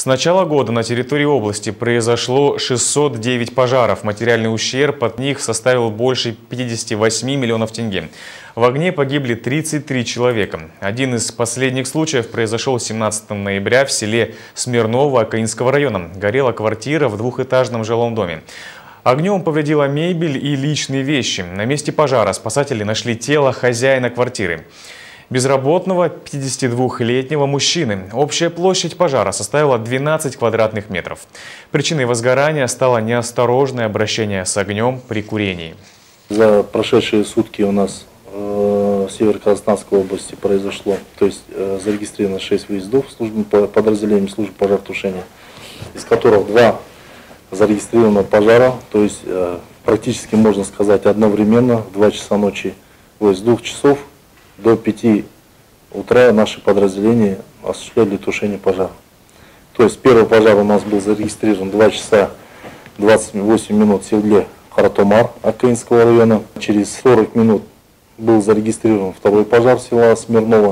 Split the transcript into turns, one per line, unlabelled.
С начала года на территории области произошло 609 пожаров. Материальный ущерб от них составил больше 58 миллионов тенге. В огне погибли 33 человека. Один из последних случаев произошел 17 ноября в селе Смирново Акаинского района. Горела квартира в двухэтажном жилом доме. Огнем повредила мебель и личные вещи. На месте пожара спасатели нашли тело хозяина квартиры безработного 52-летнего мужчины. Общая площадь пожара составила 12 квадратных метров. Причиной возгорания стало неосторожное обращение с огнем при курении.
За прошедшие сутки у нас э, в Северо-Казахстанской области произошло, то есть э, зарегистрировано 6 выездов службы, по подразделениям службы пожаротушения, из которых два зарегистрировано пожара, то есть э, практически можно сказать одновременно в 2 часа ночи, то есть с 2 часов до 5 утра наши подразделения осуществляли тушение пожара. То есть первый пожар у нас был зарегистрирован 2 часа 28 минут в селе Харатомар Акаинского района. Через 40 минут был зарегистрирован второй пожар села Смирнова.